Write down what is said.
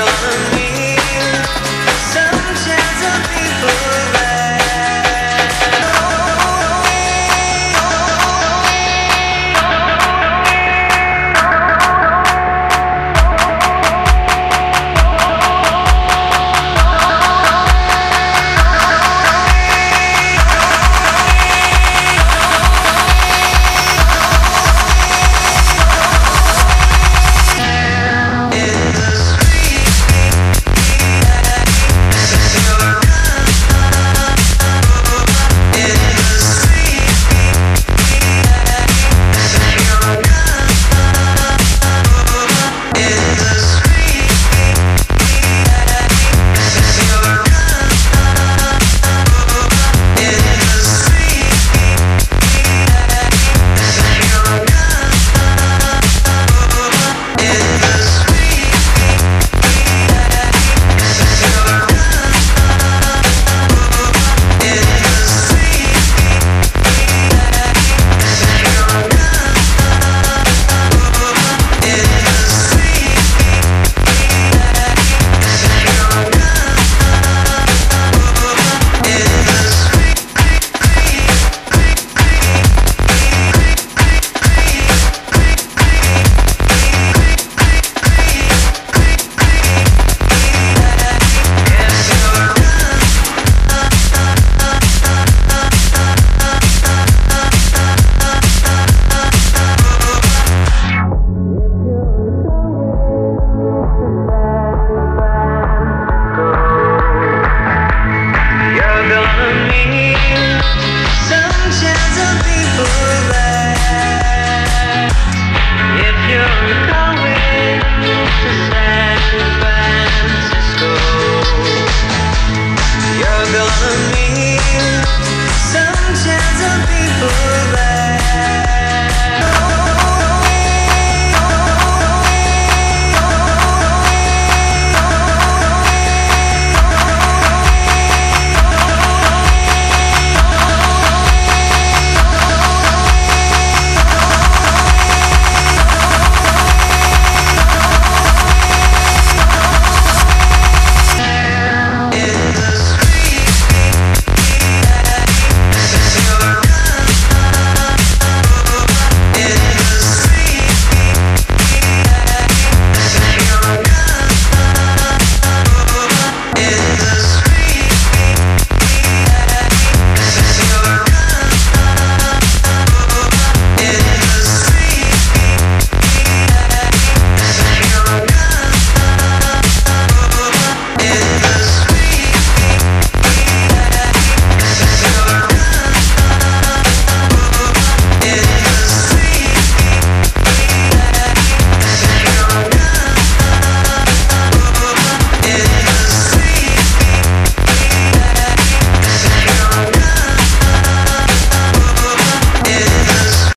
doesn't